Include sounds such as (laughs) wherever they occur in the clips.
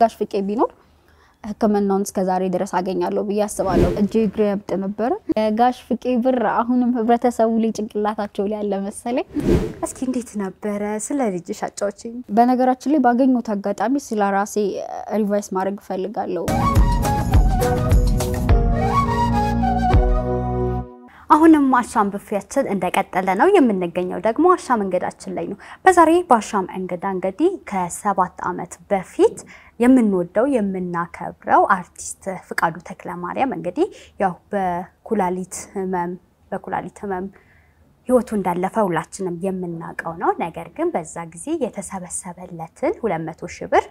ጋሽ ፍቄ ቢኖር ሕክምናውን እስከ ዛሬ ድረስ አገኛለሁ ብዬ አስባለሁ። እጄ እግሬ ያብጥ ነበረ። ጋሽ ፍቄ ብር አሁንም ህብረተሰቡ ላይ ጭንቅላታቸው ላይ ያለ መሰለኝ። እስኪ እንዴት ነበረ? ስለ ልጅሽ አጫዎችኝ። በነገራችን ላይ ባገኘሁት አጋጣሚ ስለ ራሴ revise ማድረግ እፈልጋለሁ። አሁንም አሻም ብፌያችን እንደቀጠለ ነው። የምንገኘው ደግሞ አሻም እንግዳችን ላይ ነው። በዛሬ በአሻም እንግዳ እንግዲህ ከሰባት ዓመት በፊት የምንወደው የምናከብረው አርቲስት ፍቃዱ ተክለማርያም እንግዲህ ያው በኩላሊት ህመም በኩላሊት ህመም ህይወቱ እንዳለፈ ሁላችንም የምናውቀው ነው። ነገር ግን በዛ ጊዜ የተሰበሰበለትን ሁለት መቶ ሺህ ብር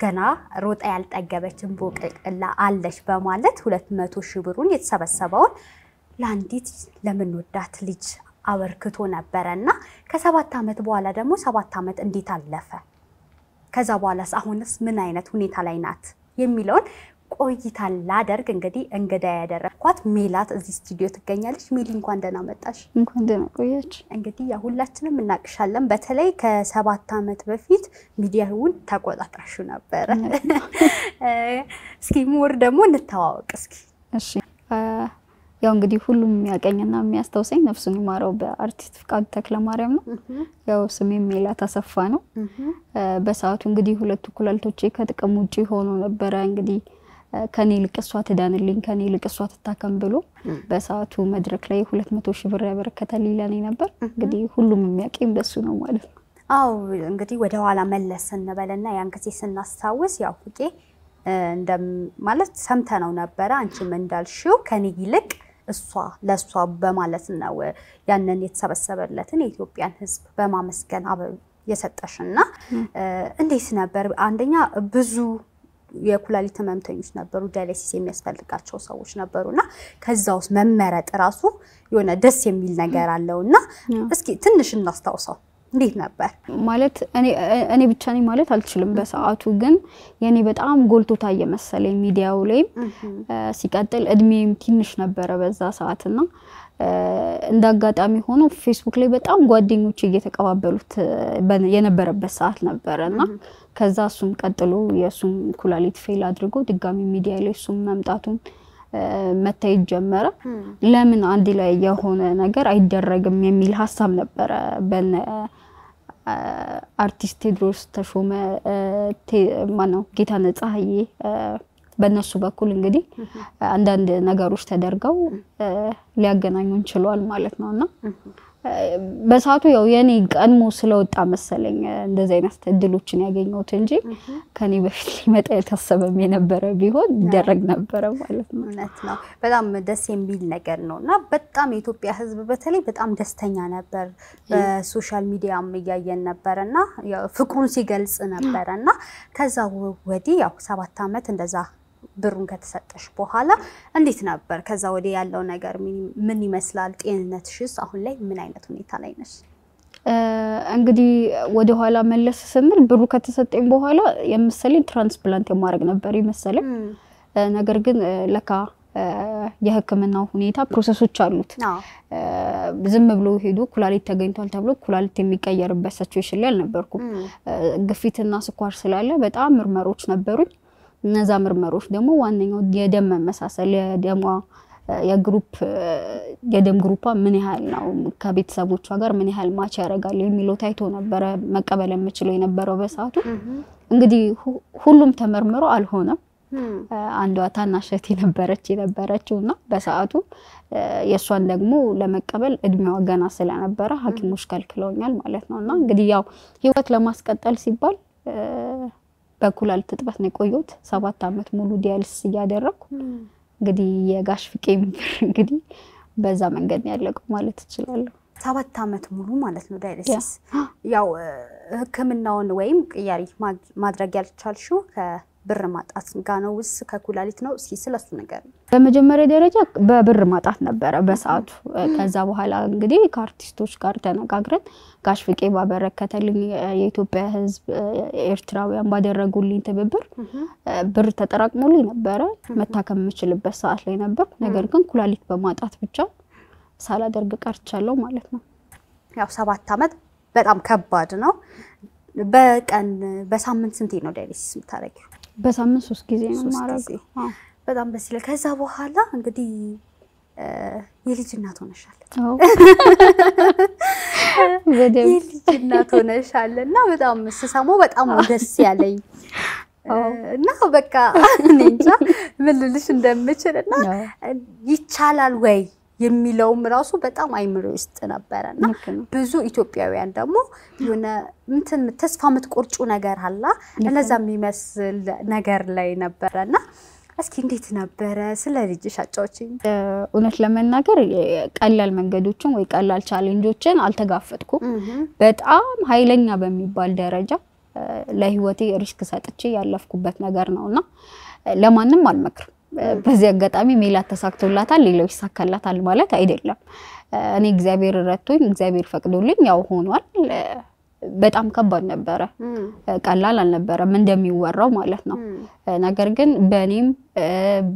ገና ሮጣ ያልጠገበችን ቦቅቅላ አለች በማለት ሁለት መቶ ሺህ ብሩን የተሰበሰበውን ለአንዲት ለምንወዳት ልጅ አበርክቶ ነበረ እና ከሰባት ዓመት በኋላ ደግሞ ሰባት ዓመት እንዴት አለፈ? ከዛ በኋላስ አሁንስ ምን አይነት ሁኔታ ላይ ናት የሚለውን ቆይታ ላደርግ እንግዲህ እንግዳ ያደረግኳት ሜላት እዚህ ስቱዲዮ ትገኛለች። ሜሊ እንኳን ደህና መጣሽ። እንኳን ደህና ቆያችሁ። እንግዲህ ያው ሁላችንም እናውቅሻለን። በተለይ ከሰባት ዓመት በፊት ሚዲያውን ተቆጣጥረሽው ነበረ። (laughs) እስኪ more ደግሞ እንተዋወቅ እስኪ። እሺ ያው እንግዲህ ሁሉም የሚያቀኝና የሚያስታውሰኝ ነፍሱን ይማረው በአርቲስት ፍቃዱ ተክለማርያም ነው። ያው ስሜ ሜላት አሰፋ ነው። በሰዓቱ እንግዲህ ሁለቱ ኩላሊቶቼ ከጥቅም ውጭ ሆኖ ነበረ። እንግዲህ ከኔ ይልቅ እሷ ትዳንልኝ፣ ከኔ ይልቅ እሷ ትታከም ብሎ በሰዓቱ መድረክ ላይ ሁለት መቶ ሺህ ብር ያበረከተልኝ ለኔ ነበር። እንግዲህ ሁሉም የሚያቀኝ በሱ ነው ማለት ነው። አው እንግዲህ ወደ ኋላ መለስ ስንበልና ያን ጊዜ ስናስታውስ ያው ፍቄ ማለት ሰምተነው ነበረ። አንቺም እንዳልሽው ከኔ ይልቅ እሷ ለእሷ በማለት ነው ያንን የተሰበሰበለትን የኢትዮጵያን ሕዝብ በማመስገን የሰጠሽና እንዴት ነበር? አንደኛ ብዙ የኩላሊት ህመምተኞች ነበሩ፣ ዳያሊሲስ የሚያስፈልጋቸው ሰዎች ነበሩና ከዛ ውስጥ መመረጥ ራሱ የሆነ ደስ የሚል ነገር አለው እና እስኪ ትንሽ እናስታውሰው። እንዴት ነበር ማለት እኔ ብቻ ነኝ ማለት አልችልም። በሰዓቱ ግን የኔ በጣም ጎልቶ ታየ መሰለኝ ሚዲያው ላይም። ሲቀጥል እድሜም ትንሽ ነበረ በዛ ሰዓትና እንደ አጋጣሚ ሆኖ ፌስቡክ ላይ በጣም ጓደኞች እየተቀባበሉት የነበረበት ሰዓት ነበረ እና ከዛ እሱም ቀጥሎ የእሱም ኩላሊት fail አድርጎ ድጋሚ ሚዲያ ላይ እሱም መምጣቱን መታየት ጀመረ። ለምን አንድ ላይ የሆነ ነገር አይደረግም የሚል ሀሳብ ነበረ። በነ አርቲስት ቴዎድሮስ ተሾመ ማነው ጌታነህ ፀሐዬ በእነሱ በኩል እንግዲህ አንዳንድ ነገሮች ተደርገው ሊያገናኙን ችለዋል ማለት ነው። እና በሰዓቱ ያው የኔ ቀድሞ ስለወጣ መሰለኝ እንደዚህ አይነት እድሎችን ያገኘሁት እንጂ ከኔ በፊት ሊመጣ የታሰበም የነበረ ቢሆን ይደረግ ነበረ ማለት ነው። እውነት ነው። በጣም ደስ የሚል ነገር ነው እና በጣም የኢትዮጵያ ሕዝብ በተለይ በጣም ደስተኛ ነበር። በ social media ም እያየን ነበረ እና ፍቅሩን ሲገልጽ ነበረ እና ከዛ ወዲህ ያው ሰባት ዓመት እንደዛ ብሩን ከተሰጠሽ በኋላ እንዴት ነበር? ከዛ ወዲህ ያለው ነገር ምን ይመስላል? ጤንነትሽስ አሁን ላይ ምን አይነት ሁኔታ ላይ ነሽ? እንግዲህ ወደኋላ መለስ ስንል ብሩ ከተሰጠኝ በኋላ የመሰለኝ transplant የማድረግ ነበር የመሰለኝ። ነገር ግን ለካ የሕክምናው ሁኔታ process ኦች አሉት። ዝም ብሎ ሄዶ ኩላሊት ተገኝቷል ተብሎ ኩላሊት የሚቀየርበት situation ላይ አልነበርኩም። ግፊትና ስኳር ስላለ በጣም ምርመራዎች ነበሩኝ። እነዛ ምርመራዎች ደግሞ ዋነኛው የደም መመሳሰል የደሟ የ group የደም group ኣ ምን ያህል ነው ከቤተሰቦቿ ጋር ምን ያህል match ያደርጋል የሚለው ታይቶ ነበረ መቀበል የምችለው የነበረው በሰዓቱ። እንግዲህ ሁሉም ተመርምሮ አልሆነም። አንዷ ታናሽ እህቴ ነበረች የነበረችው እና በሰዓቱ የእሷን ደግሞ ለመቀበል እድሜዋ ገና ስለነበረ ሐኪሞች ከልክለውኛል ማለት ነው እና እንግዲህ ያው ህይወት ለማስቀጠል ሲባል በኩላሊት እጥበት ነው የቆየሁት ሰባት ዓመት ሙሉ dialysis እያደረግኩ እንግዲህ የጋሽ ፍቄ ብር (laughs) እንግዲህ በዛ መንገድ ነው ያለቀው ማለት እችላለሁ። ሰባት ዓመት ሙሉ ማለት ነው dialysis። (gasps) ያው ህክምናውን ወይም ቅያሪ ማድረግ ያልቻልሽው ከብር ማጣት ጋር ነው ውስ ከኩላሊት ነው? እስኪ ስለሱ ነገር በመጀመሪያ ደረጃ በብር ማጣት ነበረ በሰዓቱ። ከዛ በኋላ እንግዲህ ከአርቲስቶች ጋር ተነጋግረን ጋሽ ፍቄ ባበረከተልኝ የኢትዮጵያ ሕዝብ ኤርትራውያን ባደረጉልኝ ትብብር ብር ተጠራቅሞልኝ ነበረ መታከም የምችልበት ሰዓት ላይ ነበር። ነገር ግን ኩላሊት በማጣት ብቻ ሳላደርግ ቀርቻለሁ ማለት ነው። ያው ሰባት ዓመት በጣም ከባድ ነው። በቀን በሳምንት ስንቴ ነው ዳያሊሲስ የምታደርጊው? በሳምንት ሶስት ጊዜ ነው ጊዜ። በጣም ደስ ይላል። ከዛ በኋላ እንግዲህ የልጅ እናት ሆነሻል። (laughs) የልጅ እናት ሆነሻል እና በጣም ስሰማው በጣም ደስ ያለኝ። እና በቃ እኔ እንጃ ምን ልልሽ እንደምችል እና ይቻላል ወይ የሚለውም ራሱ በጣም አይምሮ ውስጥ ነበረ እና ብዙ ኢትዮጵያውያን ደግሞ የሆነ እንትን ተስፋ የምትቆርጩ ነገር አላ እነዛ የሚመስል ነገር ላይ ነበረ እና እስኪ እንዴት ነበረ ስለ ልጅሽ አጫዎችኝ። እውነት ለመናገር ቀላል መንገዶችን ወይ ቀላል ቻሌንጆችን አልተጋፈጥኩም። በጣም ኃይለኛ በሚባል ደረጃ ለህይወቴ risk ሰጥቼ ያለፍኩበት ነገር ነው እና ለማንም አልመክርም። በዚህ አጋጣሚ ሜላት ተሳክቶላታል፣ ሌላው ይሳካላታል ማለት አይደለም። እኔ እግዚአብሔር ረድቶኝ እግዚአብሔር ፈቅዶልኝ ያው ሆኗል። በጣም ከባድ ነበረ፣ ቀላል አልነበረም እንደሚወራው ማለት ነው። ነገር ግን በእኔም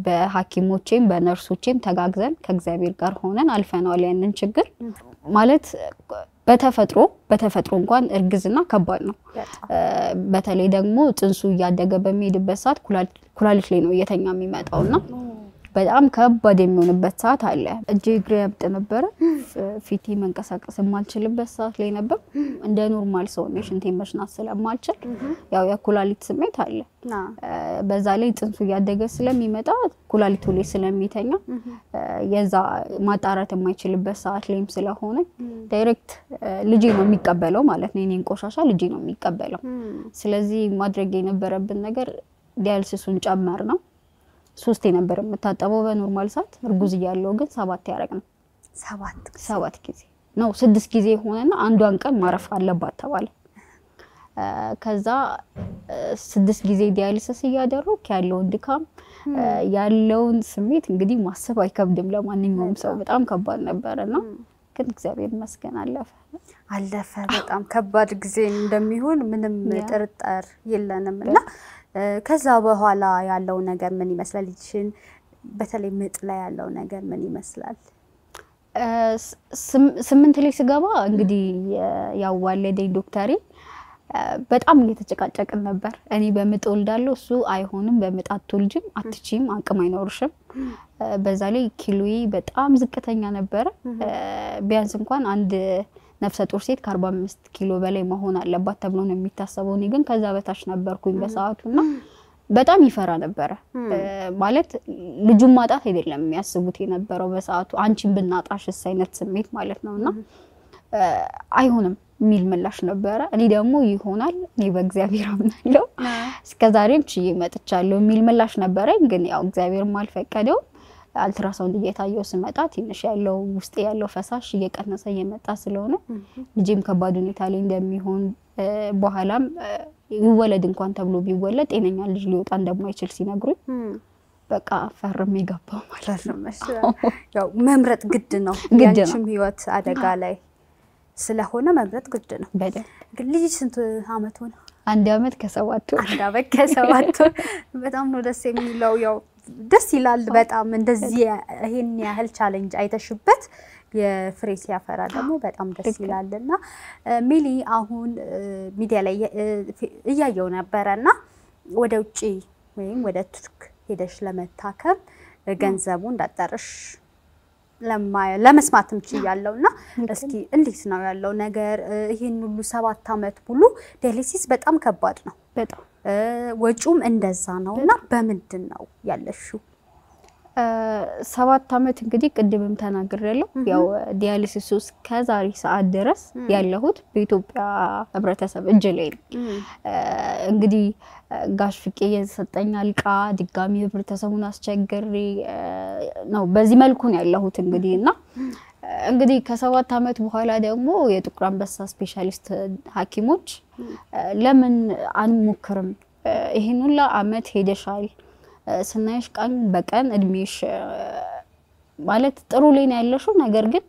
በሐኪሞቼም በነርሶቼም ተጋግዘን ከእግዚአብሔር ጋር ሆነን አልፈነዋል ያንን ችግር ማለት በተፈጥሮ በተፈጥሮ እንኳን እርግዝና ከባድ ነው። በተለይ ደግሞ ጽንሱ እያደገ በሚሄድበት ሰዓት ኩላሊት ላይ ነው እየተኛ የሚመጣው እና በጣም ከባድ የሚሆንበት ሰዓት አለ። እጄ እግሬ ያብጥ ነበረ። ፊቴ መንቀሳቀስ የማልችልበት ሰዓት ላይ ነበር። እንደ normal ሰው ነው ሽንቴን መሽናት ስለማልችል ያው የኩላሊት ስሜት አለ። በዛ ላይ ጽንሱ እያደገ ስለሚመጣ ኩላሊቱ ላይ ስለሚተኛ የዛ ማጣራት የማይችልበት ሰዓት ላይም ስለሆነ direct ልጄ ነው የሚቀበለው ማለት ነው። የኔን ቆሻሻ ልጄ ነው የሚቀበለው። ስለዚህ ማድረግ የነበረብን ነገር dialysis ኡን መጨመር ነው። ሶስቴ ነበር የምታጠበው በ normal ሰዓት። እርጉዝ እያለሁ ግን ሰባት ያደረግ ነው። ሰባት ሰባት ጊዜ ነው ስድስት ጊዜ ሆነና አንዷን ቀን ማረፍ አለባት ተባለ። ከዛ ስድስት ጊዜ dialysis እያደረኩ ያለውን ድካም ያለውን ስሜት እንግዲህ ማሰብ አይከብድም ለማንኛውም ሰው በጣም ከባድ ነበረ እና ግን እግዚአብሔር ይመስገን አለፈ። አለፈ። በጣም ከባድ ጊዜ እንደሚሆን ምንም ጥርጣር የለንም እና ከዛ በኋላ ያለው ነገር ምን ይመስላል? ልጅሽን በተለይ ምጥ ላይ ያለው ነገር ምን ይመስላል? ስምንት ላይ ስገባ እንግዲህ ያዋለደኝ ዶክተሬ በጣም እየተጨቃጨቅን ነበር። እኔ በምጥ ወልዳለሁ፣ እሱ አይሆንም፣ በምጥ አትወልጅም፣ አትችይም፣ አቅም አይኖርሽም። በዛ ላይ ኪሎዬ በጣም ዝቅተኛ ነበረ። ቢያንስ እንኳን አንድ ነፍሰ ጡር ሴት ከአርባ አምስት ኪሎ በላይ መሆን አለባት ተብሎ ነው የሚታሰበው። እኔ ግን ከዛ በታች ነበርኩኝ በሰዓቱ እና በጣም ይፈራ ነበረ። ማለት ልጁን ማጣት አይደለም የሚያስቡት የነበረው በሰዓቱ አንቺን ብናጣሽስ አይነት ስሜት ማለት ነው እና አይሆንም የሚል ምላሽ ነበረ። እኔ ደግሞ ይሆናል እኔ በእግዚአብሔር አምናለሁ እስከ ዛሬም ችዬ መጥቻለሁ የሚል ምላሽ ነበረኝ። ግን ያው እግዚአብሔርም አልፈቀደውም። አልትራሳውንድ እየታየው ስመጣ ትንሽ ያለው ውስጤ ያለው ፈሳሽ እየቀነሰ እየመጣ ስለሆነ ልጄም ከባድ ሁኔታ ላይ እንደሚሆን በኋላም ይወለድ እንኳን ተብሎ ቢወለድ ጤነኛ ልጅ ሊወጣ እንደማይችል ሲነግሩኝ በቃ ፈርሜ ገባሁ ማለት ነው። መምረጥ ግድ ነው። ነው። ያንቺም ህይወት አደጋ ላይ ስለሆነ መምረጥ ግድ ነው። ግን ልጅ ስንት አመት ሆነ? አንድ አመት ከሰባት ወር አንድ አመት ከሰባት ወር። በጣም ነው ደስ የሚለው። ያው ደስ ይላል በጣም እንደዚህ ይሄን ያህል challenge አይተሽበት የፍሬ ሲያፈራ ደግሞ በጣም ደስ ይላል። እና ሚሊ አሁን ሚዲያ ላይ እያየው ነበረ እና ወደ ውጭ ወይም ወደ ቱርክ ሄደሽ ለመታከም ገንዘቡ እንዳጠርሽ ለመስማትም ችያለሁ እና እስኪ እንዴት ነው ያለው ነገር? ይህን ሁሉ ሰባት አመት ሙሉ dialysis በጣም ከባድ ነው። በጣም ወጪውም እንደዛ ነው እና በምንድን ነው ያለሽው? ሰባት አመት እንግዲህ ቅድምም ተናግሬያለሁ። ያው dialysis ውስጥ ከዛሬ ሰዓት ድረስ ያለሁት በኢትዮጵያ ሕብረተሰብ እጅ ላይ ነው። እንግዲህ ጋሽ ፍቄ የሰጠኝ አልቃ ድጋሚ ሕብረተሰቡን አስቸግሬ ነው በዚህ መልኩ ነው ያለሁት እንግዲህ እና እንግዲህ ከሰባት አመት በኋላ ደግሞ የጥቁር አንበሳ ስፔሻሊስት ሐኪሞች ለምን አንሞክርም? እ፣ ይሄን ሁላ አመት ሄደሻል ስናይሽ ቀን በቀን እድሜሽ ማለት ጥሩ ላይ ነው ያለሽው፣ ነገር ግን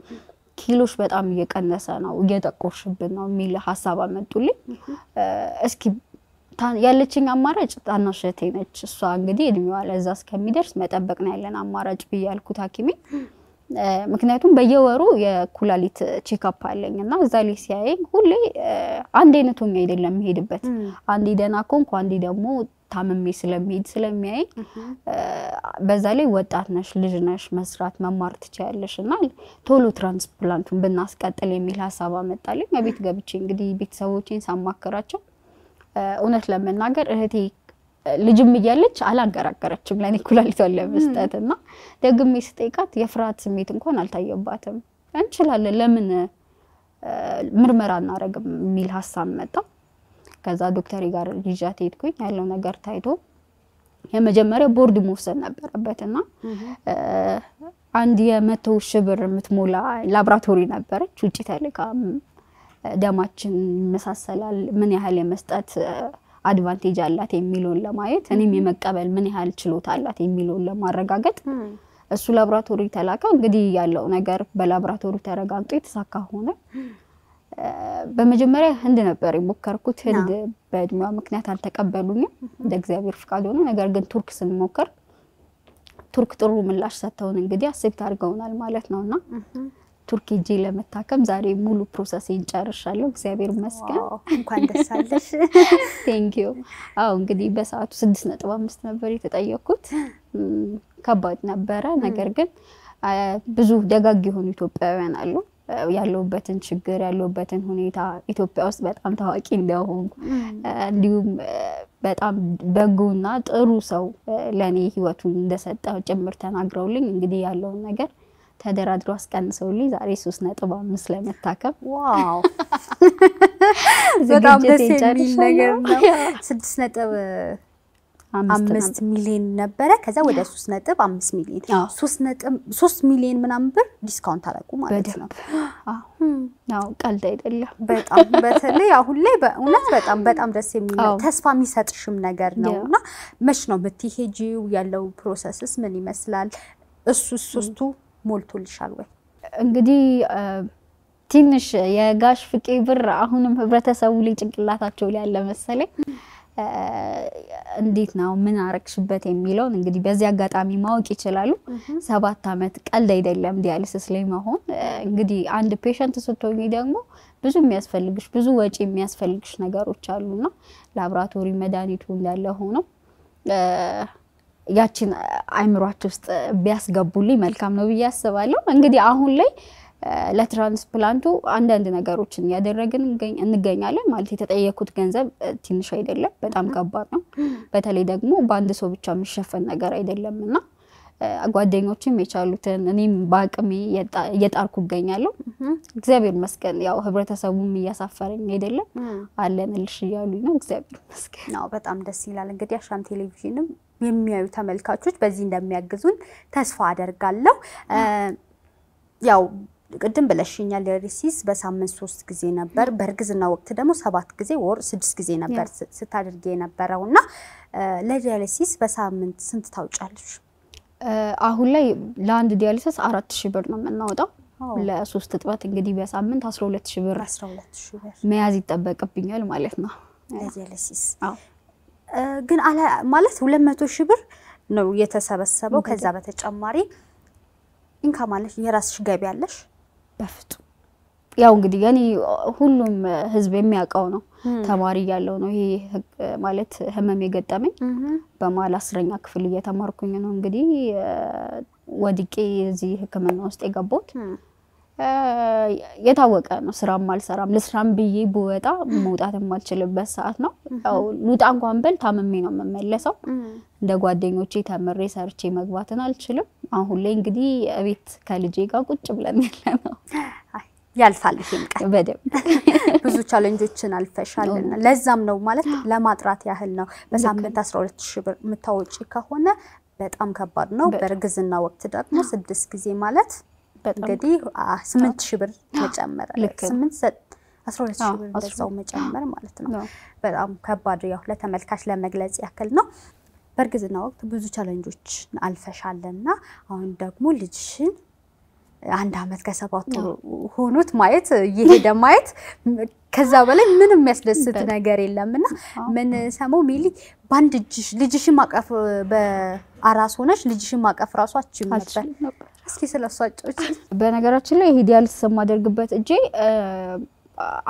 ኪሎሽ በጣም እየቀነሰ ነው፣ እየጠቆርሽብን ነው የሚል ሀሳብ አመጡልኝ። እስኪ ያለችኝ አማራጭ ታናሽ እህቴ ነች። እሷ እንግዲህ እድሜዋ ለዛ እስከሚደርስ መጠበቅ ነው ያለን አማራጭ ብዬ ያልኩት ሐኪሜ ምክንያቱም በየወሩ የኩላሊት checkup አለኝ እና እዛ ላይ ሲያየኝ ሁሌ አንድ አይነት ሆኜ አይደለም የምሄድበት። አንዴ ደህና ከሆንኩ አንዴ ደግሞ ታምሜ ስለሚሄድ ስለሚያይ በዛ ላይ ወጣት ነሽ፣ ልጅ ነሽ፣ መስራት መማር ትችያለሽ እና ቶሎ transplant ኡን ብናስቀጥል የሚል ሀሳብ አመጣልኝ። ቤት ገብቼ እንግዲህ ቤተሰቦቼን ሳማከራቸው እውነት ለመናገር እህቴ ልጅም እያለች አላንገራገረችም ለእኔ ኩላሊቷን ለመስጠት እና ደግሜ ስጠይቃት የፍርሃት ስሜት እንኳን አልታየባትም። እንችላለን ለምን ምርመራ እናደርግም የሚል ሀሳብ መጣ። ከዛ ዶክተሬ ጋር ይዣት ሄድኩኝ። ያለው ነገር ታይቶ የመጀመሪያ ቦርድ መውሰድ ነበረበት እና አንድ የመቶ ሺህ ብር የምትሞላ ላብራቶሪ ነበረች ውጭ ተልካ ደማችን ይመሳሰላል ምን ያህል የመስጠት advantage አላት የሚለውን ለማየት እኔም የመቀበል ምን ያህል ችሎታ አላት የሚለውን ለማረጋገጥ እሱ ላብራቶሪ ተላከ። እንግዲህ ያለው ነገር በላብራቶሪ ተረጋግጦ የተሳካ ሆነ። በመጀመሪያ ህንድ ነበር የሞከርኩት። ህንድ በእድሜዋ ምክንያት አልተቀበሉኝም፣ እንደ እግዚአብሔር ፍቃድ ሆነ። ነገር ግን ቱርክ ስንሞክር ቱርክ ጥሩ ምላሽ ሰጥተውን እንግዲህ accept አድርገውናል ማለት ነው እና ቱርክ ሄጄ ለመታከም ዛሬ ሙሉ process ኤን ጨርሻለሁ። እግዚአብሔር ይመስገን። እንኳን ደስ አለሽ። (laughs) thank you። አዎ እንግዲህ በሰዓቱ ስድስት ነጥብ አምስት ነበር የተጠየኩት። ከባድ ነበረ። ነገር ግን ብዙ ደጋግ የሆኑ ኢትዮጵያውያን አሉ። ያለሁበትን ችግር ያለሁበትን ሁኔታ ኢትዮጵያ ውስጥ በጣም ታዋቂ እንደሆንኩ እንዲሁም በጣም በጎና ጥሩ ሰው ለእኔ ህይወቱን እንደሰጠ ጭምር ተናግረውልኝ እንግዲህ ያለውን ነገር ተደራድሮ አስቀንሰውልኝ ዛሬ ሶስት ነጥብ አምስት ለመታከም ዋው (laughs) በጣም ደስ የሚል ነገር ነው። (laughs) ስድስት ነጥብ አምስት ሚሊዮን ነበረ። ከዛ ወደ ሶስት ነጥብ አምስት ሚሊዮን ሶስት ሚሊዮን ምናምን ብር discount አደረጉ ማለት ነው። አዎ ቀልድ አይደለም። በጣም (laughs) በተለይ አሁን ላይ በእውነት በጣም በጣም ደስ የሚል ተስፋ የሚሰጥሽም ነገር ነው እና መች ነው የምትሄጂው? ያለው process ስ ምን ይመስላል? እሱ ሶስቱ ሞልቶልሻል ወይ? እንግዲህ ትንሽ የጋሽ ፍቄ ብር አሁንም ህብረተሰቡ ላይ ጭንቅላታቸው ላይ ያለ መሰለኝ። እንዴት ነው ምን አረግሽበት የሚለውን እንግዲህ በዚህ አጋጣሚ ማወቅ ይችላሉ። ሰባት ዓመት ቀልድ አይደለም ዲያሊሲስ ላይ መሆን። እንግዲህ አንድ patient ስትሆኚ ደግሞ ብዙ የሚያስፈልግሽ ብዙ ወጪ የሚያስፈልግሽ ነገሮች አሉና ላብራቶሪ መድኃኒቱ እንዳለ ሆነው ያችን አይምሯቸው ውስጥ ቢያስገቡልኝ መልካም ነው ብዬ አስባለሁ። እንግዲህ አሁን ላይ ለ transplant ኡ አንዳንድ ነገሮችን እያደረግን እንገኛለን። ማለት የተጠየኩት ገንዘብ ትንሽ አይደለም፣ በጣም ከባድ ነው። በተለይ ደግሞ በአንድ ሰው ብቻ የሚሸፈን ነገር አይደለም እና ጓደኞችም የቻሉትን እኔም በአቅሜ እየጣርኩ እገኛለሁ። እግዚአብሔር ይመስገን። ያው ህብረተሰቡም እያሳፈረኝ አይደለም፣ አለንልሽ እያሉኝ ነው። እግዚአብሔር ይመስገን። አዎ በጣም ደስ ይላል። እንግዲህ አሻም ቴሌቪዥንም የሚያዩ ተመልካቾች በዚህ እንደሚያግዙን ተስፋ አደርጋለሁ። ያው ቅድም ብለሽኛል፣ ዲያሊሲስ በሳምንት ሶስት ጊዜ ነበር። በእርግዝና ወቅት ደግሞ ሰባት ጊዜ ወር ስድስት ጊዜ ነበር ስታደርጊ የነበረው እና ለዲያሊሲስ በሳምንት ስንት ታውጫለሽ? አሁን ላይ ለአንድ ዲያሊሲስ አራት ሺህ ብር ነው የምናወጣው። ለሶስት እጥበት እንግዲህ በሳምንት አስራ ሁለት ሺህ ብር መያዝ ይጠበቅብኛል ማለት ነው ለዲያሊሲስ። ግን ማለት ሁለት መቶ ሺህ ብር ነው የተሰበሰበው። ከዛ በተጨማሪ ኢንካ ማለት የራስሽ ገቢ አለሽ? በፍጹም ያው እንግዲህ የኔ ሁሉም ህዝብ የሚያውቀው ነው። ተማሪ ያለው ነው ይሄ ማለት ህመም የገጠመኝ በመሀል አስረኛ ክፍል እየተማርኩኝ ነው እንግዲህ ወድቄ እዚህ ሕክምና ውስጥ የገባሁት። የታወቀ ነው። ስራም አልሰራም ልስራም ብዬ ብወጣ መውጣት የማልችልበት ሰዓት ነው። ያው ልውጣ እንኳን ብል ታምሜ ነው የምመለሰው። እንደ ጓደኞቼ ተምሬ ሰርቼ መግባትን አልችልም። አሁን ላይ እንግዲህ ቤት ከልጄ ጋር ቁጭ ብለን ያለ ነው። ያልፋል ይሄም ቀን በደምብ (laughs) ብዙ ቻለንጆችን አልፈሻልና ለዛም ነው ማለት ለማጥራት ያህል ነው። በሳምንት 12 ሺህ ብር የምታወጪ ከሆነ በጣም ከባድ ነው። በእርግዝና ወቅት ደግሞ ስድስት ጊዜ ማለት እንግዲህ ስምንት ሺህ ብር መጨመር ስምንት አስራ ሁለት ሺህ ብር በዛው መጨመር ማለት ነው። በጣም ከባድ ያው ለተመልካች ለመግለጽ ያክል ነው። በእርግዝና ወቅት ብዙ ቻለንጆች አልፈሻልና አሁን ደግሞ ልጅሽን አንድ አመት ከሰባት ሆኖት ማየት እየሄደ ማየት ከዛ በላይ ምንም የሚያስደስት ነገር የለም እና ምን ሰማው ሚሊ በአንድ እጅሽ ልጅሽን ማቀፍ በአራስ ሆነሽ ልጅሽን ማቀፍ አችም ነበር። እስኪ ስለሷ ጫዎች። በነገራችን ላይ ይሄ ዲያሊሲስ የማደርግበት እጄ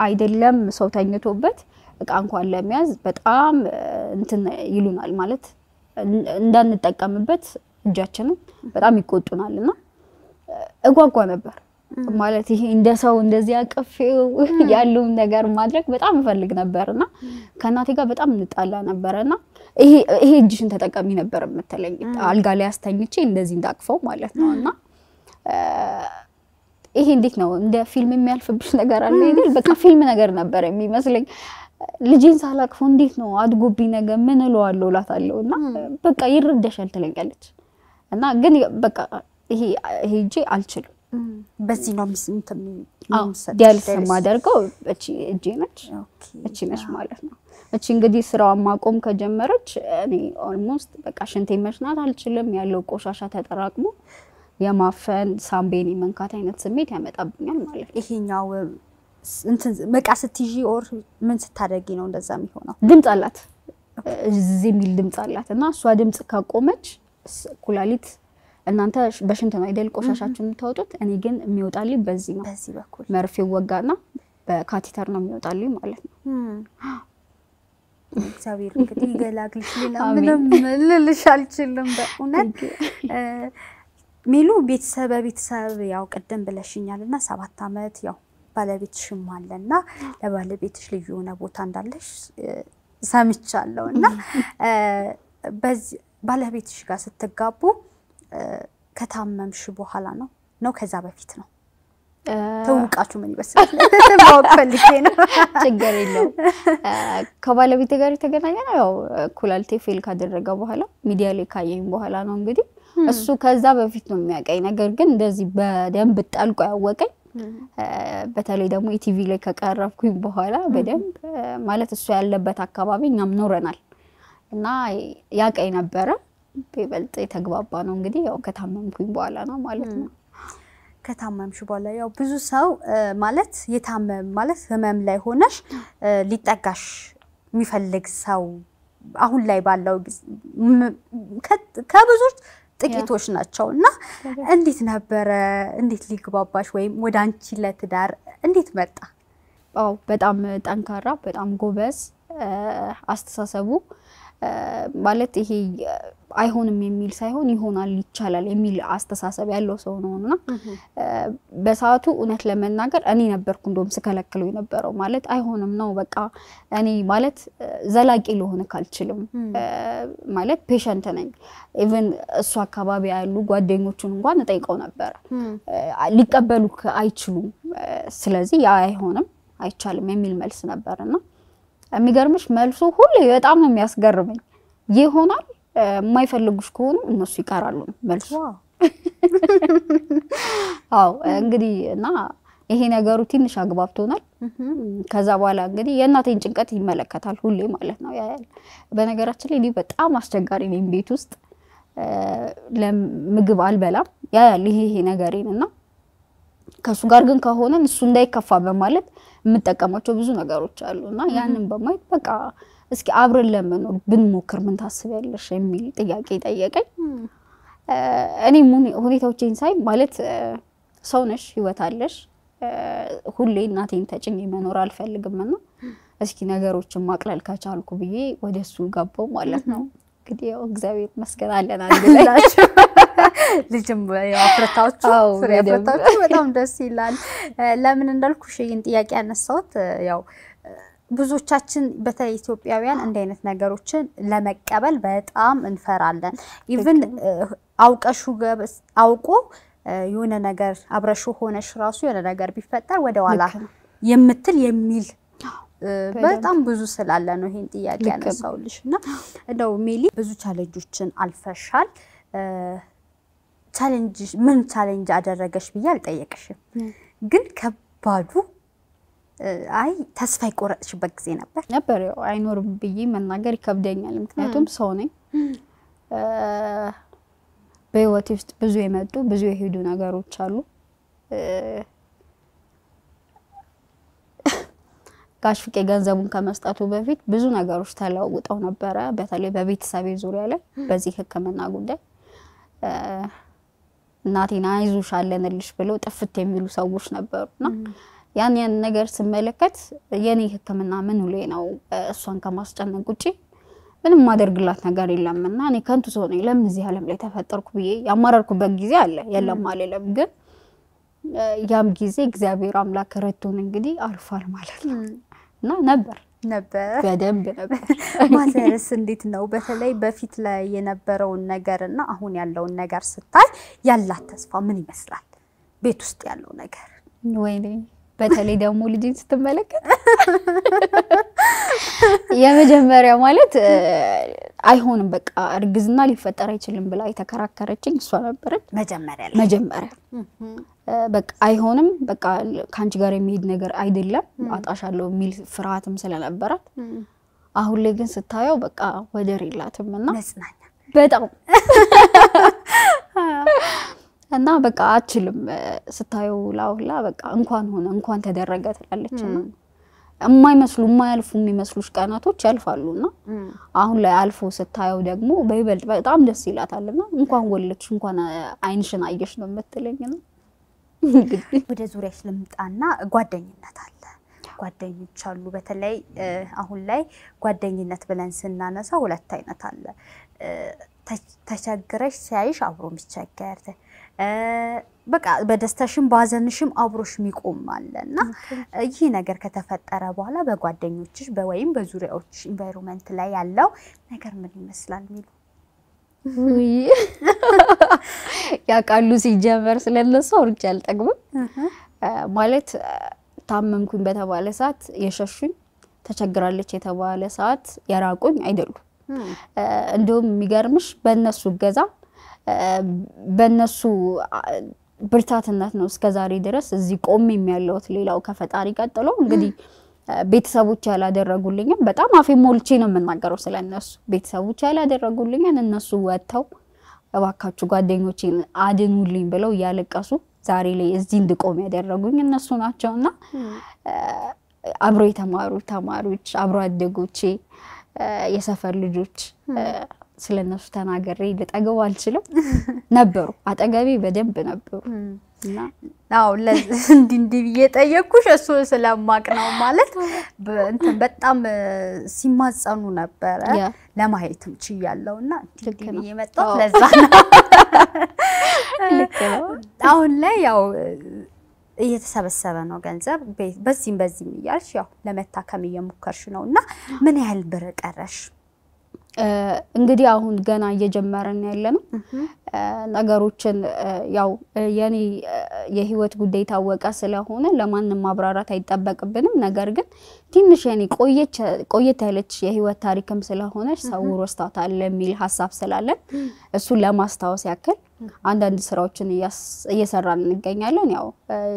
አይደለም ሰው ተኝቶበት እቃ እንኳን ለመያዝ በጣም እንትን ይሉናል። ማለት እንዳንጠቀምበት እጃችንን በጣም ይቆጡናል። እና እጓጓ ነበር ማለት ይሄ እንደ ሰው እንደዚህ አቅፌው ያለውን ነገር ማድረግ በጣም እፈልግ ነበር። እና ከእናቴ ጋር በጣም እንጣላ ነበረ እና ይሄ ይሄ እጅሽን ተጠቀሚ ነበር የምትለኝ። አልጋ ላይ አስተኝቼ እንደዚህ እንዳቅፈው ማለት ነው። እና ይሄ እንዴት ነው እንደ ፊልም የሚያልፍብሽ ነገር አለ አይደል? በቃ ፊልም ነገር ነበር የሚመስለኝ። ልጄን ሳላቅፈው እንዴት ነው አድጎብኝ ነገር ምን እለዋለሁ እላታለሁ እና በቃ ይረዳሻል ትለኛለች እና ግን በቃ ይሄ እጄ አልችልም በዚህ ነው ዲያልስ የማደርገው እቺ እጄ ነች እቺ ነች ማለት ነው። እቺ እንግዲህ ስራዋን ማቆም ከጀመረች እኔ almost በቃ ሽንቴ መሽናት አልችልም። ያለው ቆሻሻ ተጠራቅሞ የማፈን ሳምቤን መንካት አይነት ስሜት ያመጣብኛል ማለት ነው። ይሄኛው በቃ ስትይዢ or ምን ስታደርጊ ነው እንደዛ የሚሆነው? ድምፅ አላት እዚህ የሚል ድምፅ አላት እና እሷ ድምፅ ካቆመች ኩላሊት እናንተ በሽንት ነው አይደል ቆሻሻችሁን የምታወጡት? እኔ ግን የሚወጣልኝ በዚህ ነው። በዚህ በኩል መርፌው ወጋና በካቴተር ነው የሚወጣልኝ ማለት ነው። እግዚአብሔር እንግዲህ ገላግልሽ። ሌላ ምንም ልልሽ አልችልም በእውነት ሚሉ ቤተሰብ በቤተሰብ ያው ቅድም ብለሽኛል እና ሰባት ዓመት ያው ባለቤትሽም አለ እና ለባለቤትሽ ልዩ የሆነ ቦታ እንዳለሽ ሰምቻለሁ እና በዚህ ባለቤትሽ ጋር ስትጋቡ ከታመምሽ በኋላ ነው ነው ከዛ በፊት ነው ትውውቃችሁ ምን ይመስላል? (laughs) ማወቅ ፈልጌ ነው። ችግር የለውም። ከባለቤቴ ጋር የተገናኘ ነው ያው ኩላሊቴ fail ካደረገ በኋላ ሚዲያ ላይ ካየኝ በኋላ ነው እንግዲህ እሱ ከዛ በፊት ነው የሚያውቀኝ። ነገር ግን እንደዚህ በደንብ ጠልቆ ያወቀኝ በተለይ ደግሞ ኢቲቪ ላይ ከቀረብኩኝ በኋላ በደንብ ማለት እሱ ያለበት አካባቢ እኛም ኖረናል እና ያውቀኝ ነበረ። ይበልጥ የተግባባ ነው እንግዲህ ያው ከታመምኩኝ በኋላ ነው ማለት ነው። ከታመምሽ በኋላ ያው ብዙ ሰው ማለት የታመም ማለት ህመም ላይ ሆነሽ ሊጠጋሽ የሚፈልግ ሰው አሁን ላይ ባለው ከብዙዎች ጥቂቶች ናቸው እና እንዴት ነበረ? እንዴት ሊግባባሽ ወይም ወደ አንቺ ለትዳር እንዴት መጣ? አዎ በጣም ጠንካራ፣ በጣም ጎበዝ አስተሳሰቡ ማለት ይሄ አይሆንም የሚል ሳይሆን ይሆናል፣ ይቻላል የሚል አስተሳሰብ ያለው ሰው ነው እና በሰዓቱ እውነት ለመናገር እኔ ነበርኩ እንደውም ስከለክለው የነበረው ማለት አይሆንም ነው በቃ እኔ ማለት ዘላቂ ልሆን ካልችልም ማለት patient ነኝ። even እሱ አካባቢ ያሉ ጓደኞቹን እንኳን እጠይቀው ነበረ ሊቀበሉ አይችሉም። ስለዚህ ያ አይሆንም አይቻልም የሚል መልስ ነበር እና የሚገርምሽ መልሱ ሁሌ በጣም ነው የሚያስገርመኝ። ይሆናል የማይፈልጉሽ ከሆኑ እነሱ ይቀራሉ መልሱ። (laughs) አዎ እንግዲህ እና ይሄ ነገሩ ትንሽ አግባብቶናል። ከዛ በኋላ እንግዲህ የእናቴን ጭንቀት ይመለከታል ሁሌ ማለት ነው ያያል። በነገራችን ላይ እኔ በጣም አስቸጋሪ ነኝ ቤት ውስጥ ለምግብ አልበላም ያያል ይሄ ይሄ ነገሬን እና ከእሱ ጋር ግን ከሆነን እሱ እንዳይከፋ በማለት የምጠቀማቸው ብዙ ነገሮች አሉ እና ያንን በማየት በቃ እስኪ አብረን ለመኖር ብንሞክር ምን ታስቢያለሽ? የሚል ጥያቄ ጠየቀኝ። እኔም ሁኔታዎቼን ሳይ ማለት ሰው ነሽ፣ ህይወት አለሽ፣ ሁሌ እናቴን ተጭኜ መኖር አልፈልግም እና እስኪ ነገሮችን ማቅለል ከቻልኩ ብዬ ወደ እሱ ገባው ማለት ነው። እንግዲህ ያው እግዚአብሔር ይመስገን አለን አንድ (laughs) ልጅም አፍርታችሁ ፍሬ አፍርታችሁ በጣም ደስ ይላል። ለምን እንዳልኩሽ ይህን ጥያቄ ያነሳሁት ያው ብዙዎቻችን በተለይ ኢትዮጵያውያን እንዲህ አይነት ነገሮችን ለመቀበል በጣም እንፈራለን። even አውቀሹ አውቆ የሆነ ነገር አብረሹ ሆነሽ ራሱ የሆነ ነገር ቢፈጠር ወደ ኋላ የምትል የሚል በጣም ብዙ ስላለ ነው ይሄን ጥያቄ ያነሳውልሽ። እና እንደው ሜሊ ብዙ challenge ኦችን አልፈሻል። challenge ምን challenge አደረገሽ ብዬ አልጠየቅሽም፣ ግን ከባዱ አይ ተስፋ የቆረጥሽበት ጊዜ ነበር ነበር? ያው አይኖርም ብዬ መናገር ይከብደኛል፣ ምክንያቱም ሰው ነኝ። በህይወቴ ውስጥ ብዙ የመጡ ብዙ የሄዱ ነገሮች አሉ። ጋሽ ፍቄ ገንዘቡን ከመስጠቱ በፊት ብዙ ነገሮች ተለውጠው ነበረ። በተለይ በቤተሰቤ ዙሪያ ላይ በዚህ ሕክምና ጉዳይ እናቴን አይዞሽ አለንልሽ ብለው ጥፍት የሚሉ ሰዎች ነበሩና ያን ያን ነገር ስመለከት የኔ ሕክምና ምን ላይ ነው? እሷን ከማስጨነቅ ውጪ ምንም ማደርግላት ነገር የለም እና እኔ ከንቱ ሰው ነኝ፣ ለምን እዚህ ዓለም ላይ ተፈጠርኩ ብዬ ያማረርኩበት ጊዜ አለ። የለም አልልም፣ ግን ያም ጊዜ እግዚአብሔር አምላክ ረድቶን እንግዲህ አልፏል ማለት ነው። እና ነበር ነበር በደንብ ነበር። (laughs) ማዘርስ እንዴት ነው? በተለይ በፊት ላይ የነበረውን ነገር እና አሁን ያለውን ነገር ስታይ ያላት ተስፋ ምን ይመስላል? ቤት ውስጥ ያለው ነገር ወይኔ በተለይ ደግሞ ልጅን ስትመለከት (laughs) የመጀመሪያ ማለት አይሆንም በቃ እርግዝና ሊፈጠር አይችልም ብላ የተከራከረችኝ እሷ ነበረች። መጀመሪያ መጀመሪያ በቃ አይሆንም በቃ ከአንቺ ጋር የሚሄድ ነገር አይደለም አጣሻለሁ የሚል ፍርሃትም ስለነበራት፣ አሁን ላይ ግን ስታየው በቃ ወደር የላትም እና በጣም (laughs) እና በቃ አችልም ስታየው ላውላ በቃ እንኳን ሆነ እንኳን ተደረገ ትላለች። እና የማይመስሉ የማያልፉ የሚመስሉሽ ቀናቶች ያልፋሉ እና አሁን ላይ አልፎ ስታየው ደግሞ በይበልጥ በጣም ደስ ይላታል። እና እንኳን ወለድሽ እንኳን ዓይንሽን አየሽ ነው የምትለኝ ነው። ወደ ዙሪያሽ ልምጣና ጓደኝነት አለ ጓደኞች አሉ። በተለይ አሁን ላይ ጓደኝነት ብለን ስናነሳ ሁለት አይነት አለ። ተቸግረሽ ሲያይሽ አብሮ የሚቸገር በቃ በደስታሽም በሀዘንሽም አብሮሽ የሚቆም አለ እና ይህ ነገር ከተፈጠረ በኋላ በጓደኞችሽ ወይም በዙሪያዎች environment ላይ ያለው ነገር ምን ይመስላል የሚሉ ያውቃሉ። ሲጀመር ስለነሱ አውርቼ አልጠግብም። ማለት ታመምኩኝ በተባለ ሰዓት የሸሹኝ፣ ተቸግራለች የተባለ ሰዓት የራቁኝ አይደሉም። እንዲሁም የሚገርምሽ በእነሱ እገዛ በእነሱ ብርታትነት ነው እስከ ዛሬ ድረስ እዚህ ቆሜም ያለሁት። ሌላው ከፈጣሪ ቀጥሎ እንግዲህ ቤተሰቦች ያላደረጉልኝም በጣም አፌ ሞልቼ ነው የምናገረው ስለነሱ። ቤተሰቦች ያላደረጉልኝን እነሱ ወጥተው እባካችሁ ጓደኞቼን አድኑልኝ ብለው እያለቀሱ ዛሬ ላይ እዚህ እንድቆም ያደረጉኝ እነሱ ናቸው እና አብሮ የተማሩ ተማሪዎች፣ አብሮ አደጎቼ፣ የሰፈር ልጆች ስለ እነሱ ተናገሬ ልጠግብ አልችልም። ነበሩ አጠገቤ በደንብ ነበሩ። (laughs) እንዲህ እንዲህ ብዬ ጠየቅኩሽ እሱ ስለማቅ ነው። ማለት እንትን በጣም ሲማጸኑ ነበረ። ለማየትም ችያለሁ እና እንዲህ ብዬ ለዛ (laughs) ነው። አሁን ላይ ያው እየተሰበሰበ ነው ገንዘብ። በዚህም በዚህም እያልሽ ያው ለመታከም እየሞከርሽ ነው እና ምን ያህል ብር ቀረሽ? እንግዲህ አሁን ገና እየጀመረን ያለ ነው ነገሮችን ያው የኔ የህይወት ጉዳይ ታወቀ ስለሆነ ለማንም ማብራራት አይጠበቅብንም። ነገር ግን ትንሽ የኔ ቆየት ያለች የህይወት ታሪክም ስለሆነች ሰው ረስታታል የሚል ሀሳብ ስላለን እሱን ለማስታወስ ያክል አንዳንድ ስራዎችን እየሰራን እንገኛለን። ያው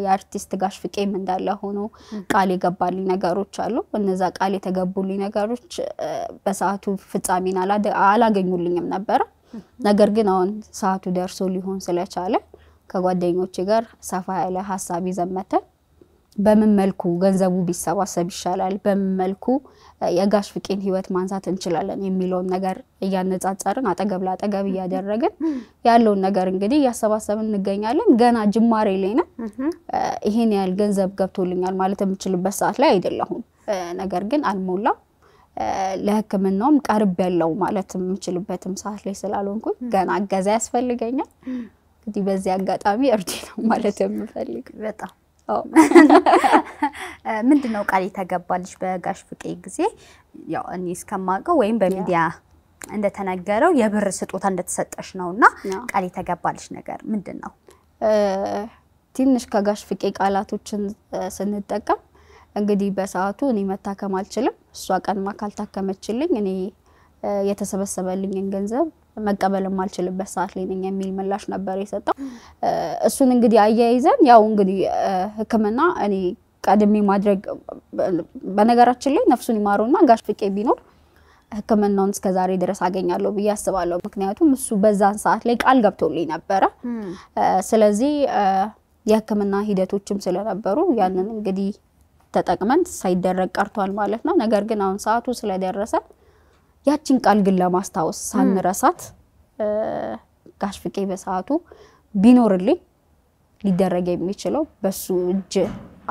የአርቲስት ጋሽ ፍቄም እንዳለ ሆኖ ቃል የገባልኝ ነገሮች አሉ። እነዛ ቃል የተገቡልኝ ነገሮች በሰዓቱ ፍጻሜን አላገኙልኝም ነበረ። ነገር ግን አሁን ሰዓቱ ደርሶ ሊሆን ስለቻለ ከጓደኞቼ ጋር ሰፋ ያለ ሀሳብ ይዘን መተን በምን መልኩ ገንዘቡ ቢሰባሰብ ይሻላል፣ በምን መልኩ የጋሽ ፍቄን ህይወት ማንሳት እንችላለን የሚለውን ነገር እያነጻጸርን አጠገብ ለአጠገብ እያደረግን ያለውን ነገር እንግዲህ እያሰባሰብን እንገኛለን። ገና ጅማሬ ላይ ነን። ይሄን ያህል ገንዘብ ገብቶልኛል ማለት የምችልበት ሰዓት ላይ አይደለሁም። ነገር ግን አልሞላም። ለሕክምናውም ቀርብ ያለው ማለት የምችልበትም ሰዓት ላይ ስላልሆንኩኝ ገና እገዛ ያስፈልገኛል። እንግዲህ በዚህ አጋጣሚ እርዲ ነው ማለት የምፈልግ በጣም (laughs) ምንድን ነው ቃል የተገባልሽ በጋሽ ፍቄ ጊዜ? ያው እኔ እስከማውቀው ወይም በሚዲያ እንደተነገረው የብር ስጦታ እንደተሰጠሽ ነው እና ቃል የተገባልሽ ነገር ምንድን ነው? ትንሽ ከጋሽ ፍቄ ቃላቶችን ስንጠቀም እንግዲህ በሰዓቱ እኔ መታከም አልችልም፣ እሷ ቀድማ ካልታከመችልኝ እኔ የተሰበሰበልኝን ገንዘብ መቀበል የማልችልበት ሰዓት ላይ ነኝ የሚል ምላሽ ነበር የሰጠው። እሱን እንግዲህ አያይዘን ያው እንግዲህ ሕክምና እኔ ቀድሜ ማድረግ በነገራችን ላይ ነፍሱን ይማረውና ጋሽ ፍቄ ቢኖር ሕክምናውን እስከ ዛሬ ድረስ አገኛለሁ ብዬ አስባለሁ። ምክንያቱም እሱ በዛን ሰዓት ላይ ቃል ገብቶልኝ ነበረ። ስለዚህ የሕክምና ሂደቶችም ስለነበሩ ያንን እንግዲህ ተጠቅመን ሳይደረግ ቀርቷል ማለት ነው። ነገር ግን አሁን ሰዓቱ ስለደረሰ ያችን ቃል ግን ለማስታወስ ሳንረሳት ጋሽ ፍቄ በሰዓቱ ቢኖርልኝ ሊደረግ የሚችለው በሱ እጅ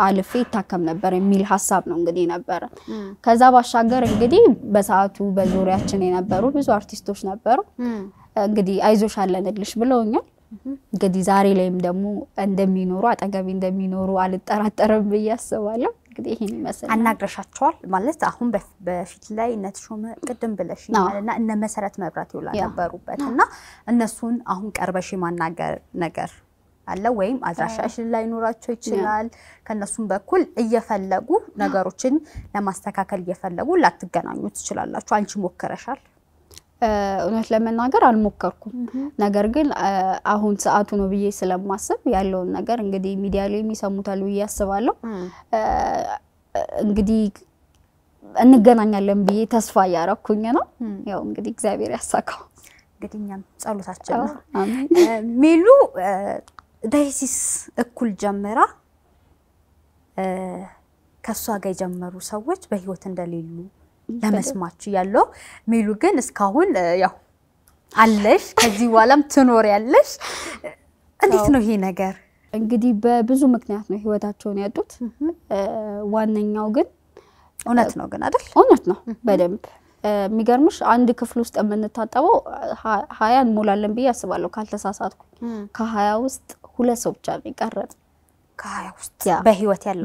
አልፌ ይታከም ነበር የሚል ሀሳብ ነው እንግዲህ ነበረ። ከዛ ባሻገር እንግዲህ በሰዓቱ በዙሪያችን የነበሩ ብዙ አርቲስቶች ነበሩ። እንግዲህ አይዞሽ አለንልሽ ብለውኛል። እንግዲህ ዛሬ ላይም ደግሞ እንደሚኖሩ አጠገቢ እንደሚኖሩ አልጠራጠርም ብዬ አስባለሁ። እንግዲህ ይህን ይመስላል። አናግረሻቸዋል ማለት አሁን በፊት ላይ እነ ተሾመ ቅድም ብለሽኛል እና እነ መሰረት መብራት ይውላ ነበሩበት እና እነሱን አሁን ቀርበሽ የማናገር ነገር አለ ወይም አድራሻሽን ላይኖራቸው ይችላል። ከእነሱም በኩል እየፈለጉ ነገሮችን ለማስተካከል እየፈለጉ ላትገናኙ ትችላላችሁ። አንቺ ሞክረሻል? እውነት ለመናገር አልሞከርኩም። ነገር ግን አሁን ሰዓቱ ነው ብዬ ስለማስብ ያለውን ነገር እንግዲህ ሚዲያ ላይ የሚሰሙታል ብዬ አስባለሁ። እንግዲህ እንገናኛለን ብዬ ተስፋ እያረኩኝ ነው። ያው እንግዲህ እግዚአብሔር ያሳካው። እንግዲህ እኛም ጸሎታችን ነው። እ፣ ዳይሲስ እኩል ጀምራ ከእሷ ጋር የጀመሩ ሰዎች በህይወት እንደሌሉ ለመስማች ያለው ሚሉ ግን እስካሁን ያው አለሽ፣ ከዚህ በኋላም ትኖር ያለሽ። እንዴት ነው ይሄ ነገር? እንግዲህ በብዙ ምክንያት ነው ህይወታቸውን ያጡት። ዋነኛው ግን እውነት ነው ግን አይደል? እውነት ነው በደንብ የሚገርምሽ አንድ ክፍል ውስጥ የምንታጠበው ሀያ እንሞላለን ብዬ አስባለሁ ካልተሳሳትኩ። ከሀያ ውስጥ ሁለት ሰው ብቻ ነው የቀረን ከሀያ ውስጥ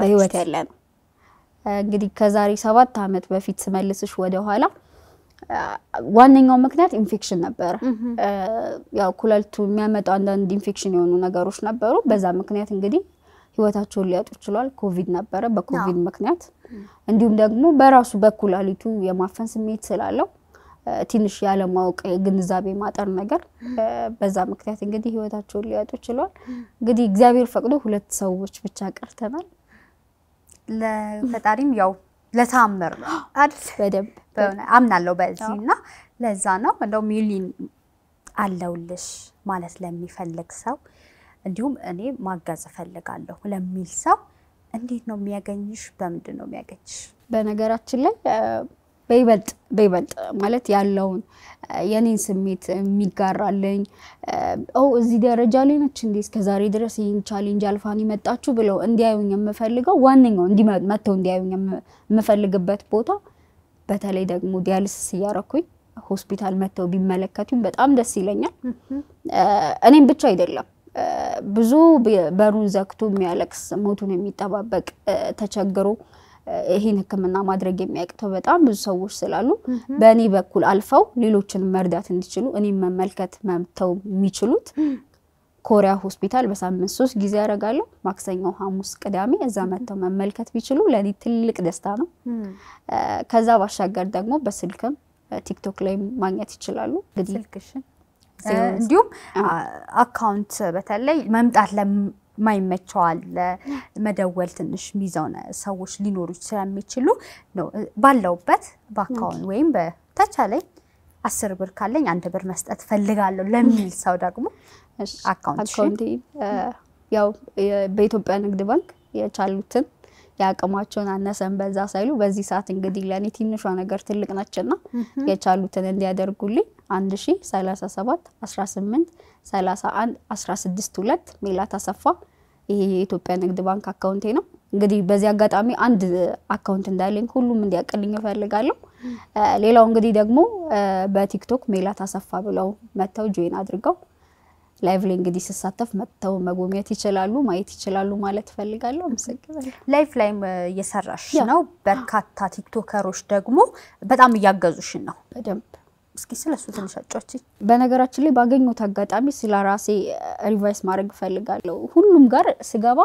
በህይወት ያለ ነው። እንግዲህ ከዛሬ ሰባት ዓመት በፊት ስመልስሽ ወደ ኋላ አ፣ ዋነኛው ምክንያት ኢንፌክሽን ነበረ። ያው ኩላሊቱ የሚያመጣው አንዳንድ ኢንፌክሽን የሆኑ ነገሮች ነበሩ። በዛ ምክንያት እንግዲህ ህይወታቸውን ሊያጡ ችሏል። ኮቪድ ነበረ። በኮቪድ ምክንያት እንዲሁም ደግሞ በራሱ በኩላሊቱ የማፈን ስሜት ስላለው ትንሽ ያለማወቅ የግንዛቤ ማጠር ነገር በዛ ምክንያት እንግዲህ ህይወታቸውን ሊያጡ ችሏል። እንግዲህ እግዚአብሔር ፈቅዶ ሁለት ሰዎች ብቻ ቀርተናል። ለፈጣሪም ያው ለታምር ነው አይደል? (gasps) በደንብ አምናለሁ በዚህ እና ለዛ ነው እንደው ሚሊን አለውልሽ ማለት ለሚፈልግ ሰው እንዲሁም እኔ ማገዝ እፈልጋለሁ ለሚል ሰው እንዴት ነው የሚያገኝሽ? በምንድን ነው የሚያገኝሽ? በነገራችን ላይ በይበልጥ በይበልጥ ማለት ያለውን የኔን ስሜት ኦ እዚህ ደረጃ ላይ ነች እንዴ? እስከዛሬ ድረስ ይህን challenge አልፋ ነው የመጣችው ብለው እንዲያዩኝ የምፈልገው ዋነኛው መጥተው እንዲያዩኝ የም- የምፈልግበት ቦታ በተለይ ደግሞ ዲያሊሲስ እያረኩኝ ሆስፒታል መጥተው ቢመለከቱኝ በጣም ደስ ይለኛል። እኔም ብቻ አይደለም። ብዙ በሩን ዘግቶ የሚያለቅስ ሞቱን የሚጠባበቅ ተቸግሮ እ፣ ይህን ሕክምና ማድረግ የሚያቅተው በጣም ብዙ ሰዎች ስላሉ በእኔ በኩል አልፈው ሌሎችን መርዳት እንዲችሉ እኔም መመልከት መጥተው የሚችሉት ኮሪያ ሆስፒታል በሳምንት ሶስት ጊዜ ያደርጋለሁ። ማክሰኞ፣ ሐሙስ፣ ቅዳሜ እዛ መጥተው መመልከት ቢችሉ ለእኔ ትልቅ ደስታ ነው። ከዛ ባሻገር ደግሞ በስልክም ቲክቶክ ላይ ማግኘት ይችላሉ። እንግዲህ እንዲሁም አካውንት በተለይ መምጣት ለማይመቸው አለ። መደወል ትንሽ ሚዛውን ሰዎች ሊኖሩ ስለሚችሉ ነው። ባሉበት በአካውንት ወይም በተቻለኝ አስር ብር ካለኝ አንድ ብር መስጠት ፈልጋለሁ ለሚል ሰው ደግሞ እ፣ ያው በኢትዮጵያ ንግድ ባንክ የቻሉትን የአቅማቸውን አነሰን በዛ ሳይሉ በዚህ ሰዓት እንግዲህ ለእኔ ትንሿ ነገር ትልቅ ነችና የቻሉትን እንዲያደርጉልኝ አንድ ሺ ሰላሳ ሰባት አስራ ስምንት ሰላሳ አንድ አስራ ስድስት ሁለት ሜላት አሰፋ ይሄ የኢትዮጵያ ንግድ ባንክ አካውንቴ ነው። እንግዲህ በዚህ አጋጣሚ አንድ አካውንት እንዳለኝ ሁሉም እንዲያቅልኝ እፈልጋለሁ። ሌላው እንግዲህ ደግሞ በቲክቶክ ሜላት አሰፋ ብለው መጥተው join አድርገው live ላይ እንግዲህ ስሳተፍ መጥተው መጎብኘት ይችላሉ፣ ማየት ይችላሉ ማለት እፈልጋለሁ። አመሰግናለሁ። live ላይም እየሰራሽ ነው። በርካታ ቲክቶከሮች ደግሞ በጣም እያገዙሽን ነው። በደንብ እስኪ ስለሱ ትንሽ አጫውቺኝ። በነገራችን ላይ ባገኘሁት አጋጣሚ ስለ ራሴ revise ማድረግ እፈልጋለሁ። ሁሉም ጋር ስገባ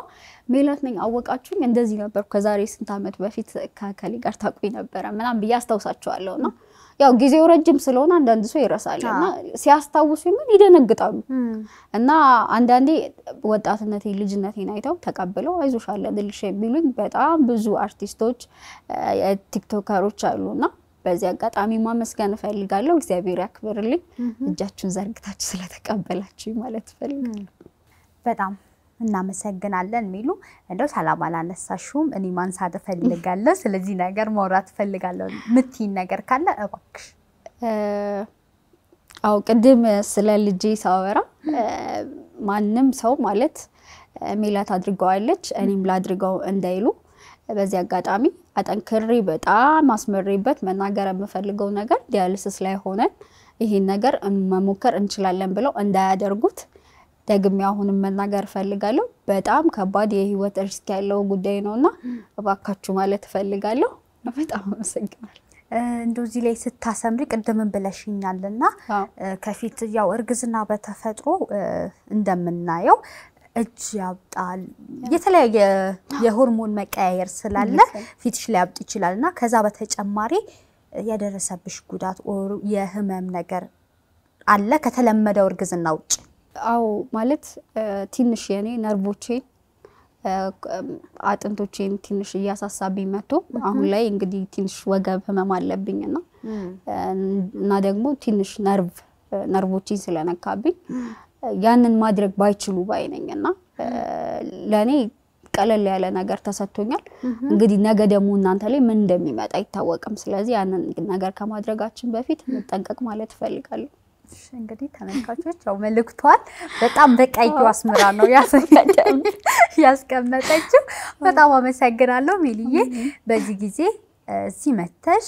ሜላት ነኝ አወቃችሁኝ፣ እንደዚህ ነበርኩ ከዛሬ ስንት ዓመት በፊት ከከሌ ጋር ታውቁኝ ነበረ ምናምን ብዬ አስታውሳቸዋለሁ። እና ያው ጊዜው ረጅም ስለሆነ አንዳንድ ሰው ይረሳል እና ሲያስታውሱ ግን ይደነግጣሉ። እና አንዳንዴ ወጣትነቴ ልጅነቴን አይተው ተቀብለው አይዞሽ አለንልሽ የሚሉኝ በጣም ብዙ አርቲስቶች ቲክቶከሮች አሉ እና በዚህ አጋጣሚ ማመስገን እፈልጋለሁ። እግዚአብሔር ያክብርልኝ። እጃችሁን ዘርግታችሁ ስለተቀበላችሁ ማለት እፈልጋለሁ። በጣም እናመሰግናለን ሚሉ እንደው ሰላም አላነሳሽውም፣ እኔ ማንሳት እፈልጋለሁ። ስለዚህ ነገር ማውራት እፈልጋለሁ። ምትይን ነገር ካለ እባክሽ። አው ቅድም ስለ ልጄ ሳወራ ማንም ሰው ማለት ሜላት አድርገዋለች እኔም ላድርገው እንዳይሉ በዚህ አጋጣሚ አጠንክሬ በጣም አስምሬበት መናገር የምፈልገው ነገር dialysis ላይ ሆነን ይህን ነገር መሞከር እንችላለን ብለው እንዳያደርጉት ደግሜ አሁንም መናገር እፈልጋለሁ። በጣም ከባድ የህይወት risk ያለው ጉዳይ ነው እና እባካችሁ ማለት እፈልጋለሁ። በጣም አመሰግናለሁ። እንደው እዚህ ላይ ስታሰምሪ ቅድምም ብለሽኛልና ከፊት ያው እርግዝና በተፈጥሮ እንደምናየው እጅ ያብጣል፣ የተለያየ የሆርሞን መቀያየር ስላለ ፊትሽ ሊያብጥ ይችላል እና ከዛ በተጨማሪ የደረሰብሽ ጉዳት የህመም ነገር አለ ከተለመደው እርግዝና ውጭ? አዎ ማለት ትንሽ የኔ ነርቮቼን አጥንቶቼን ትንሽ እያሳሳብኝ መጥቶ አሁን ላይ እንግዲህ ትንሽ ወገብ ህመም አለብኝና እና ደግሞ ትንሽ ነርቭ ነርቮቼን ስለነካብኝ ያንን ማድረግ ባይችሉ ባይነኝ እና ለእኔ ቀለል ያለ ነገር ተሰጥቶኛል። እንግዲህ ነገ ደግሞ እናንተ ላይ ምን እንደሚመጣ አይታወቅም። ስለዚህ ያንን ነገር ከማድረጋችን በፊት እንጠንቀቅ ማለት እፈልጋለሁ። እንግዲህ ተመልካቾች ያው መልእክቷን በጣም በቀዩ አስምራ ነው (laughs) ያስቀመጠችው። በጣም አመሰግናለሁ ሚልዬ፣ በዚህ ጊዜ እዚህ መተሽ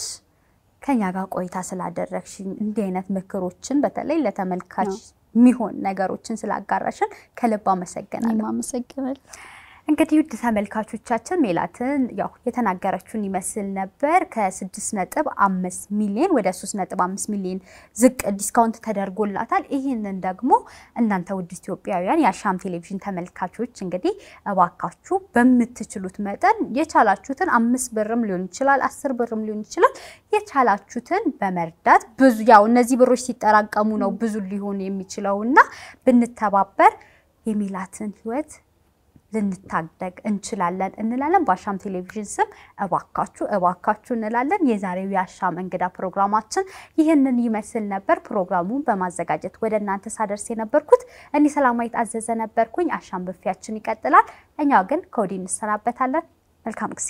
ከኛ ጋር ቆይታ ስላደረግሽኝ እንዲህ አይነት ምክሮችን በተለይ ለተመልካች የሚሆን ነገሮችን ስላጋራሽን ከልብ አመሰግናለሁ። አመሰግናለሁ። እንግዲህ ውድ ተመልካቾቻችን ሜላትን ያው የተናገረችውን ይመስል ነበር። ከስድስት ነጥብ አምስት ሚሊዮን ወደ ሶስት ነጥብ አምስት ሚሊዮን ዝቅ discount ተደርጎላታል። ይህንን ደግሞ እናንተ ውድ ኢትዮጵያውያን የአሻም ቴሌቪዥን ተመልካቾች እንግዲህ እባካችሁ በምትችሉት መጠን የቻላችሁትን አምስት ብርም ሊሆን ይችላል፣ አስር ብርም ሊሆን ይችላል የቻላችሁትን በመርዳት ብዙ ያው እነዚህ ብሮች ሲጠራቀሙ ነው ብዙ ሊሆን የሚችለው እና ብንተባበር የሜላትን ህይወት ልንታደግ እንችላለን እንላለን። በአሻም ቴሌቪዥን ስም እባካችሁ እባካችሁ እንላለን። የዛሬው የአሻም እንግዳ ፕሮግራማችን ይህንን ይመስል ነበር። ፕሮግራሙን በማዘጋጀት ወደ እናንተ ሳደርስ የነበርኩት እኔ ሰላማዊት አዘዘ ነበርኩኝ። አሻም ብፌያችን ይቀጥላል። እኛ ግን ከወዲህ እንሰናበታለን። መልካም ጊዜ